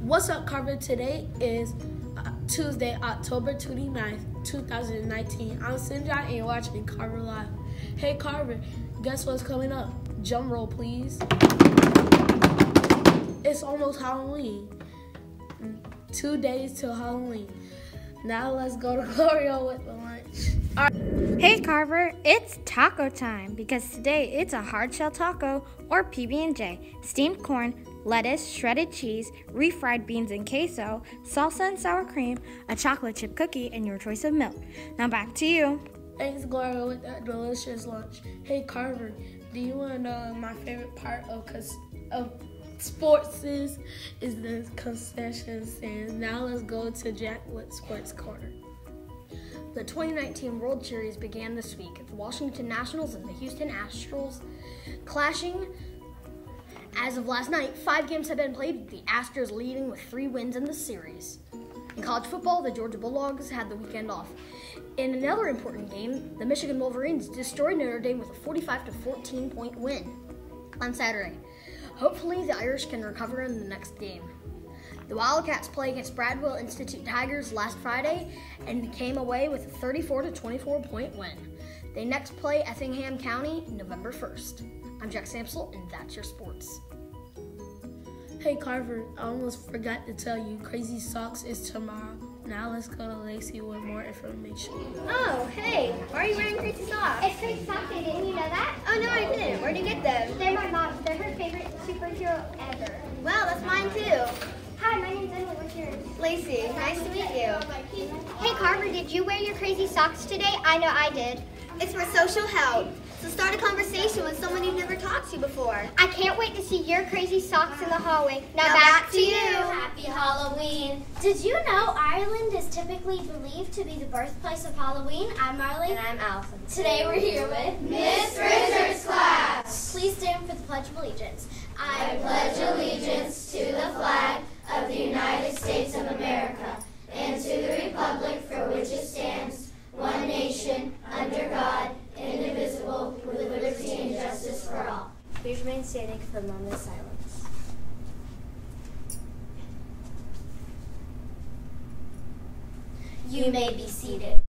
What's up, Carver? Today is uh, Tuesday, October 29th, 2019. I'm Sinjai and you're watching Carver Live. Hey, Carver, guess what's coming up? Drum roll, please. It's almost Halloween. Two days till Halloween. Now let's go to Gloria with the lunch. Hey Carver, it's taco time because today it's a hard shell taco or PB&J, steamed corn, lettuce, shredded cheese, refried beans and queso, salsa and sour cream, a chocolate chip cookie, and your choice of milk. Now back to you. Thanks, Gloria, with that delicious lunch. Hey, Carver, do you want to know my favorite part of of sports is is the concession stands? Now let's go to Jack with Sports Corner. The 2019 World Series began this week. The Washington Nationals and the Houston Astros clashing. As of last night, five games have been played, the Astros leading with three wins in the series. In college football, the Georgia Bulldogs had the weekend off. In another important game, the Michigan Wolverines destroyed Notre Dame with a 45 to 14 point win on Saturday. Hopefully, the Irish can recover in the next game. The Wildcats play against Bradwell Institute Tigers last Friday and came away with a 34 to 24 point win. They next play Effingham County November 1st. I'm Jack Samsel, and that's your sports. Hey, Carver, I almost forgot to tell you Crazy Socks is tomorrow. Now let's go to Lacey with more information. Oh, hey, why are you wearing crazy socks? It's Crazy Socks Day, didn't you know that? Oh, no, I didn't. Where'd you get them? They're my mom's. They're her favorite superhero ever. Well, that's mine too. Hi, my name's Emily. What's yours? Lacey, nice to meet you. Hey, Carver, did you wear your crazy socks today? I know I did. It's for social help. So start a conversation with someone you've never talked to before. I can't wait to see your crazy socks in the hallway. Now, Now back, back to to you. you. Happy Halloween. Did you know Ireland is typically believed to be the birthplace of Halloween? I'm Marley. And I'm Allison. Today we're here with Miss Rizer's class. Please stand for the Pledge of Allegiance. I pledge allegiance to the flag of the United States of America and to the republic for which it stands, one nation, under God, indivisible, with liberty and justice for all. Please remain standing for a moment of silence. You may be seated.